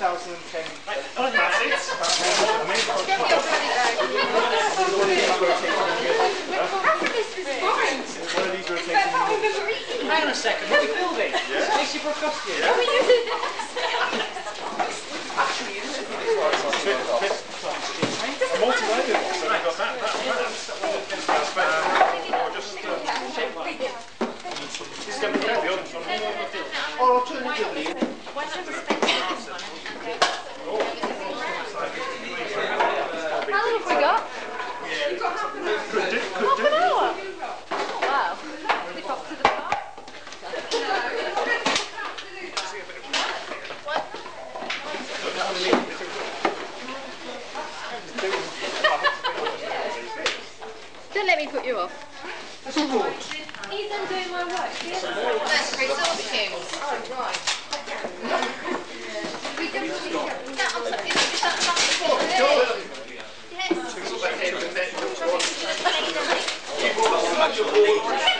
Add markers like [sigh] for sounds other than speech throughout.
2010. That's it. One of these rotating. Hang on a second, what are we building? Yeah. Stacey Brook Costume. Multi-layered one, so we've got that, that, that. Or just, uh, it's going to be the other one. Or alternatively, How long have we got? Could do, could Half do. an hour. Oh, wow. Click up to the bar. Don't let me put you off. He's undoing my work. That's Chris Orchard. Oh, right. We don't really get that on something. Is that something? Yes. The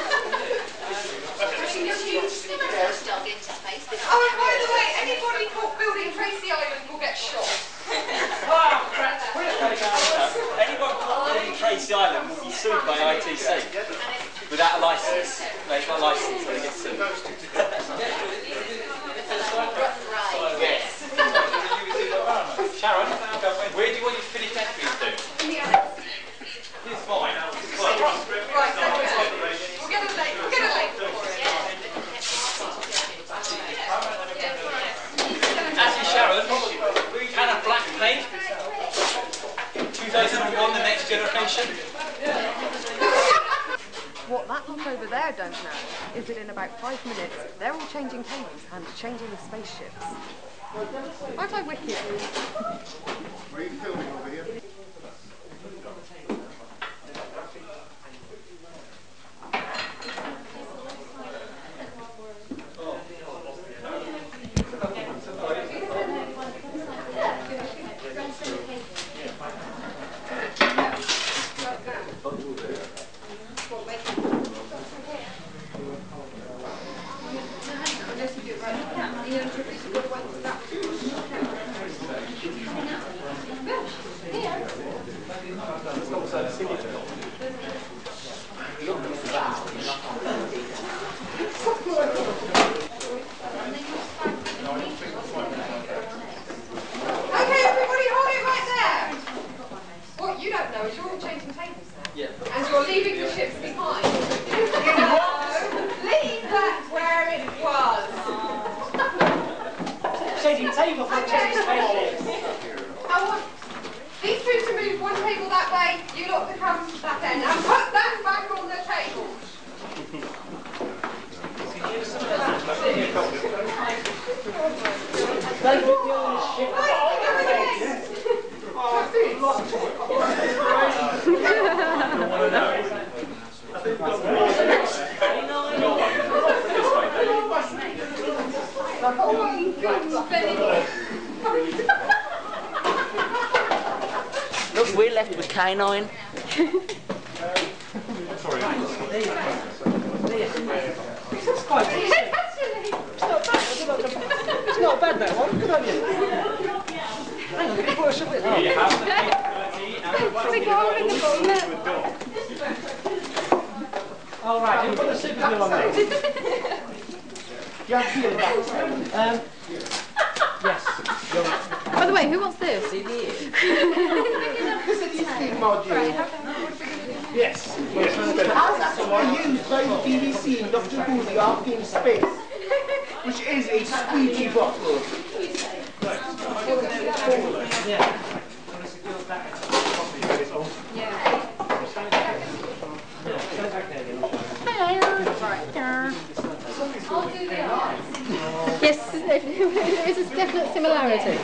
about five minutes, they're all changing tables and changing the spaceships. Aren't I wicked? Where are you filming over here? Okay, everybody hold it right there. What you don't know is you're all changing tables now. Yeah. And you're leaving the ships behind. no, leave that where it was. Changing table for changing spaceships. I want these two to move one table that way, you lot to come that end, and put that back on the table. Don't put me on this ship. Look, we're left with K9. It's quite decent. It's not bad. It's not, bad that one. Good on you. Hang on, can you push a bit? Oh. You have the capability and the We go in the bottom. All right, you put the super glue on there. [laughs] Yeah, feel that. Um, yes. By the way, who wants this? This is the steam module. Yes. It's actually used by the BBC in Doctor Who, The Ark in Space, which is a squeegee bottle. Yeah. Hello. Yes, there is a definite similarity.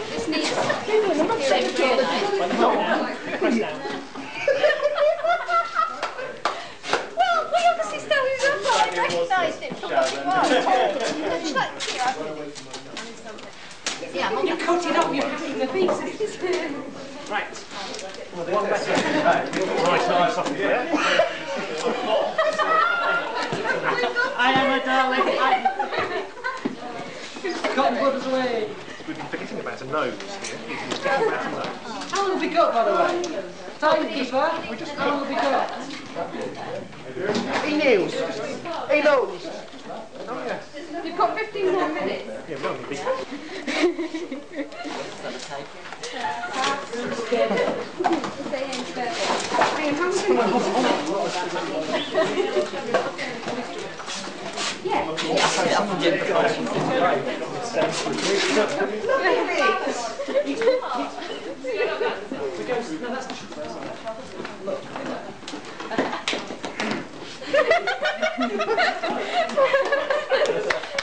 Well, we obviously still use up, but I recognised it from what it was. [laughs] yeah, you cut it up, you're cutting the pieces. right. One better. Right, I am a darling. I... Cotton away. We've been forgetting about a nose here. We've been forgetting about a nose. How long have we got, by the way? Timekeeper, how long have we got? He knows. He knows. Oh, You've got 15 more minutes. Yeah, we've only been... Hang on, how many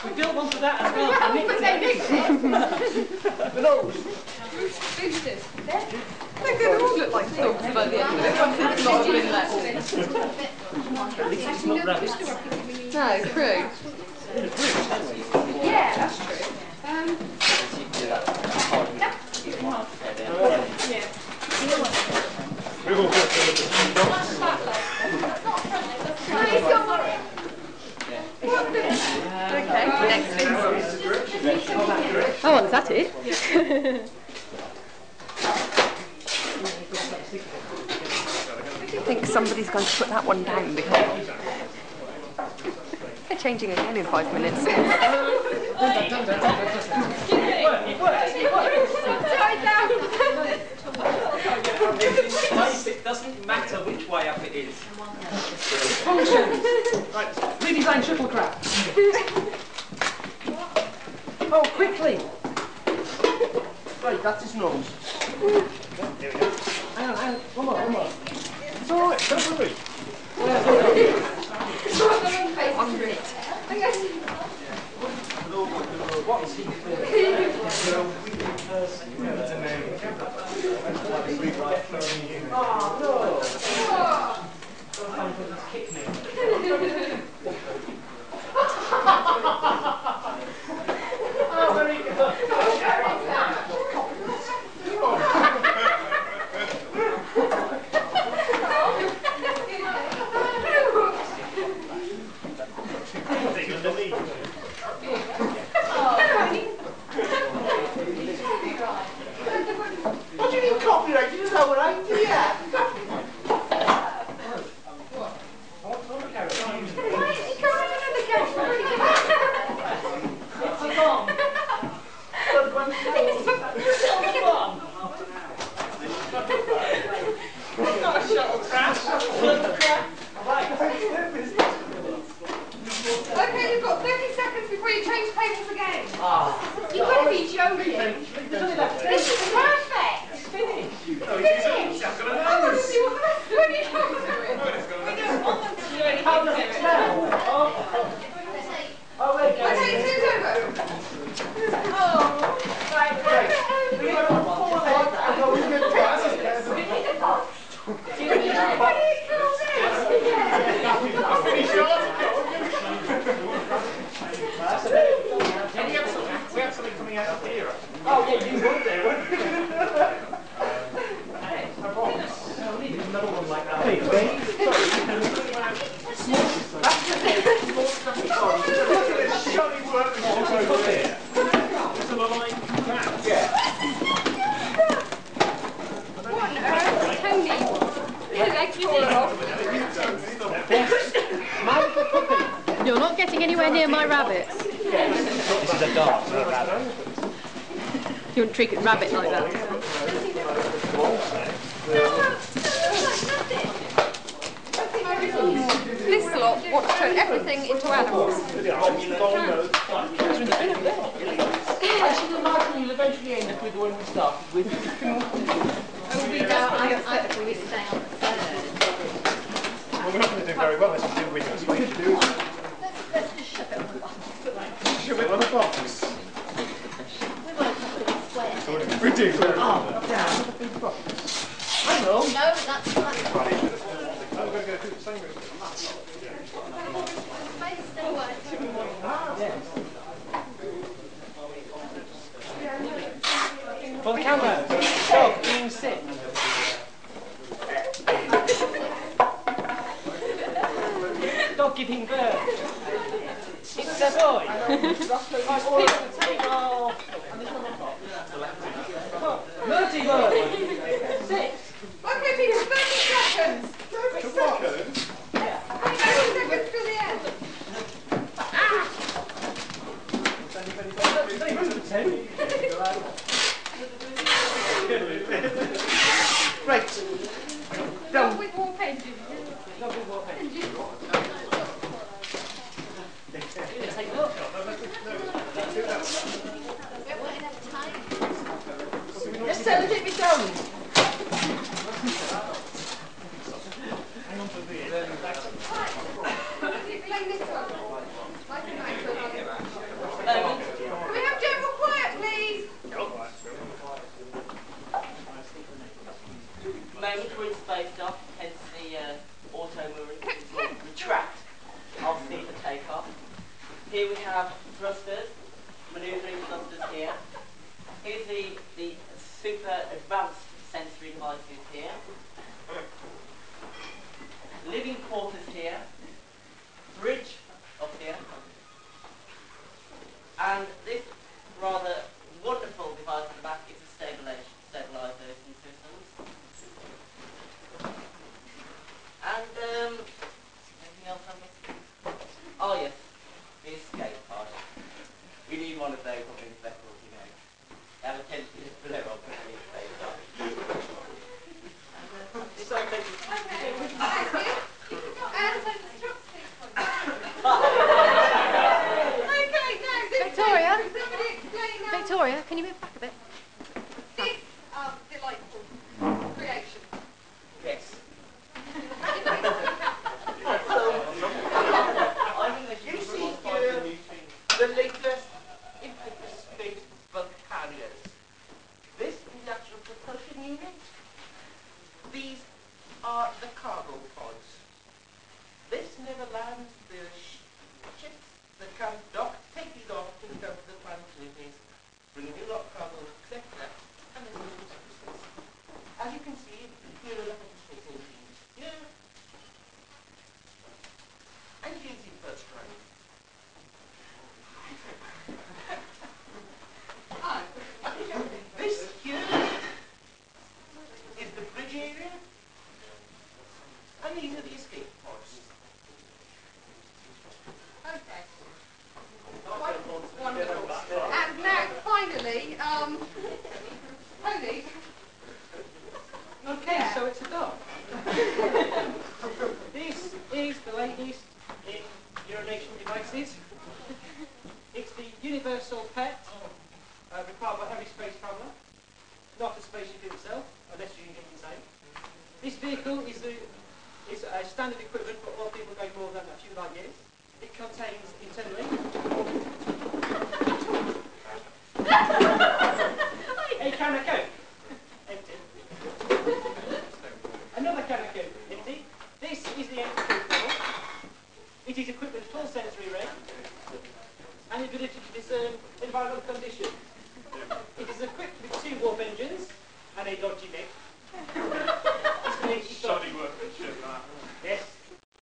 We built one for that as well. I nicked it. boosters? They're going to all look like dogs by the end of it. At least it's not rabbits. No, true. Yeah, that's true. Um, We've all got to look at Okay, next please. Oh, is that it? I think somebody's going to put that one down because they're changing again in five minutes. [laughs] Guys, it doesn't matter which way up it is. Function. Right, redesign shuttlecraft. Oh, quickly. Right, that's his nose. Hang on, hang on. One more, one more. It's all right, don't worry. You wouldn't treat a rabbit like that. This lot want to turn everything into animals. I should imagine you'll eventually end up with the one we started with. Well, we're not going to do very well unless we do win this ridiculous. Oh, damn. I know. No, that's not. I'm going to go to the same route. For the camera, dog being sick. dog giving birth. It's a boy. Multi-word. Six. Okay, Peter, 30 seconds. 30 seconds. seconds? Yeah. 30 seconds till the end. Ah! right. Done. Not with more pages. Not with more pages. dot com. internally. hey, can I go?